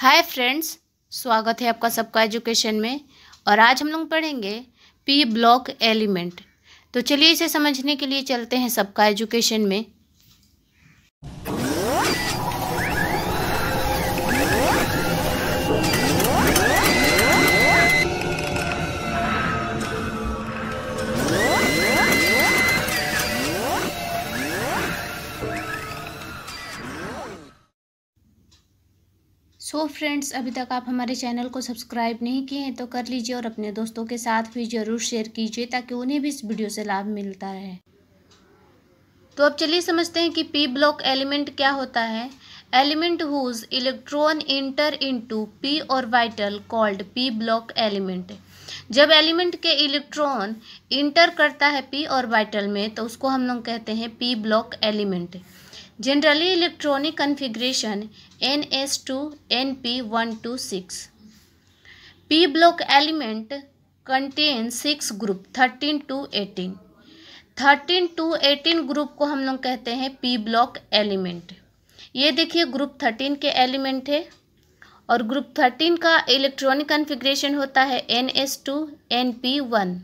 Hi friends, स्वागत है आपका सबका एजुकेशन में। और आज हम लोग पढ़ेंगे पी ब्लॉक एलिमेंट। तो चलिए इसे समझने के लिए चलते हैं सबका एजुकेशन में। सो so फ्रेंड्स अभी तक आप हमारे चैनल को सब्सक्राइब नहीं किए हैं तो कर लीजिए और अपने दोस्तों के साथ भी ज़रूर शेयर कीजिए, ताकि उन्हें भी इस वीडियो से लाभ मिलता रहे। तो अब चलिए समझते हैं कि पी ब्लॉक एलिमेंट क्या होता है। Element whose electron enter into P orbital called P block element जब एलिमेंट के इलेक्ट्रॉन इंटर करता है पी और वाइटल में तो उसको हम लोग कहते हैं P block element generally electronic configuration N S two N P one to six P block element contain six group thirteen to eighteen thirteen to eighteen group को हम लोग कहते हैं पी ब्लॉक एलिमेंट ये देखिए ग्रुप थर्टीन के element है और ग्रुप थर्टीन का इलेक्ट्रॉनिक कन्फिग्रेशन होता है N S two N P one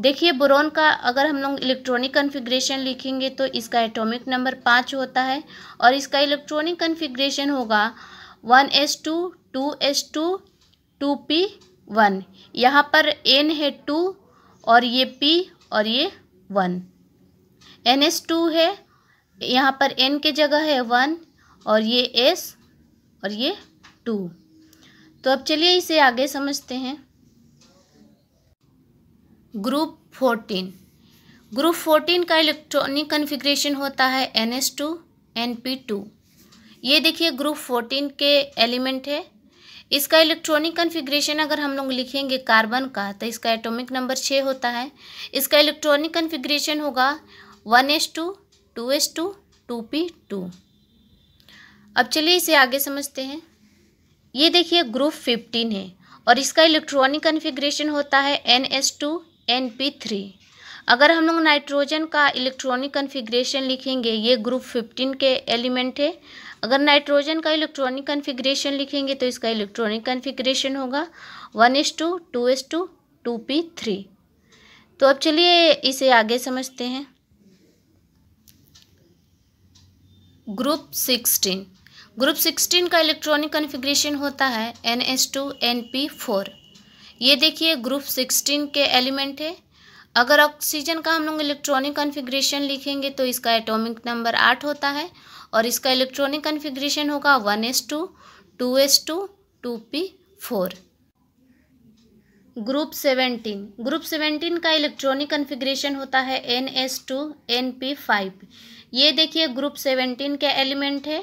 देखिए, बोरोन का अगर हम लोग इलेक्ट्रॉनिक कन्फिग्रेशन लिखेंगे तो इसका एटॉमिक नंबर पाँच होता है और इसका इलेक्ट्रॉनिक कन्फिग्रेशन होगा one S two two S two two P one. यहाँ पर एन है टू और ये पी और ये वन। एन एस टू है, यहाँ पर एन के जगह है वन और ये एस और ये टू। तो अब चलिए इसे आगे समझते हैं। Group fourteen. ग्रुप फोर्टीन का इलेक्ट्रॉनिक कन्फिग्रेशन होता है N S two, N P two. ये देखिए, ग्रुप फोर्टीन के एलिमेंट है। इसका इलेक्ट्रॉनिक कन्फिग्रेशन अगर हम लोग लिखेंगे कार्बन का तो इसका एटॉमिक नंबर छः होता है। इसका इलेक्ट्रॉनिक कन्फिग्रेशन होगा one S two two S two two P two. अब चलिए इसे आगे समझते हैं। ये देखिए, ग्रुप फिफ्टीन है और इसका इलेक्ट्रॉनिक कन्फिग्रेशन होता है N S two N P three अगर हम लोग नाइट्रोजन का इलेक्ट्रॉनिक कन्फिग्रेशन लिखेंगे, ये ग्रुप फिफ्टीन के एलिमेंट है। अगर नाइट्रोजन का इलेक्ट्रॉनिक कन्फिग्रेशन लिखेंगे तो इसका इलेक्ट्रॉनिक कन्फिग्रेशन होगा। One S two two S two two P three. तो अब चलिए इसे आगे समझते हैं। Group sixteen. ग्रुप सिक्सटीन का इलेक्ट्रॉनिक कन्फिग्रेशन होता है N S two N P four ये देखिए ग्रुप सिक्सटीन के एलिमेंट है। अगर ऑक्सीजन का हम लोग इलेक्ट्रॉनिक कन्फिग्रेशन लिखेंगे तो इसका एटॉमिक नंबर आठ होता है और इसका इलेक्ट्रॉनिक कन्फिग्रेशन होगा one S two two S two two P four group seventeen group seventeen का इलेक्ट्रॉनिक कन्फिग्रेशन होता है N S two N P five ये देखिए ग्रुप सेवेंटीन के एलिमेंट है।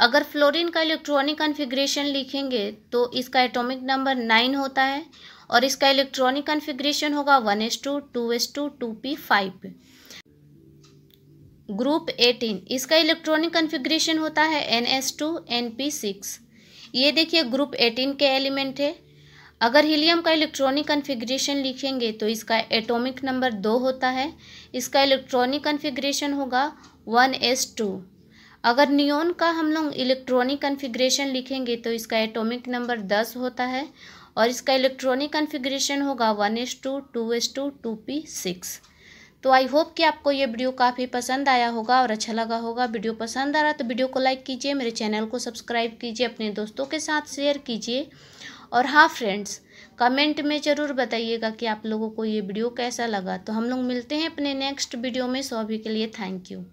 अगर फ्लोरीन का इलेक्ट्रॉनिक कन्फिग्रेशन लिखेंगे तो इसका एटॉमिक नंबर नाइन होता है और इसका इलेक्ट्रॉनिक कन्फिग्रेशन होगा one S two two S two two P, five. Group eighteen, इसका इलेक्ट्रॉनिक कन्फिग्रेशन होता है N S two, N P six. ये देखिए ग्रुप एटीन के एलिमेंट है। अगर हीलियम का इलेक्ट्रॉनिक कन्फिग्रेशन लिखेंगे तो इसका एटॉमिक नंबर दो होता है। इसका इलेक्ट्रॉनिक कन्फिग्रेशन होगा वन एस टू। अगर नियोन का हम लोग इलेक्ट्रॉनिक कन्फिग्रेशन लिखेंगे तो इसका एटॉमिक नंबर दस होता है और इसका इलेक्ट्रॉनिक कन्फिग्रेशन होगा one S two two S two two P six तो आई होप कि आपको ये वीडियो काफ़ी पसंद आया होगा और अच्छा लगा होगा। वीडियो पसंद आ रहा तो वीडियो को लाइक कीजिए, मेरे चैनल को सब्सक्राइब कीजिए, अपने दोस्तों के साथ शेयर कीजिए। और हाँ फ्रेंड्स कमेंट में ज़रूर बताइएगा कि आप लोगों को ये वीडियो कैसा लगा। तो हम लोग मिलते हैं अपने नेक्स्ट वीडियो में। सो अभी के लिए थैंक यू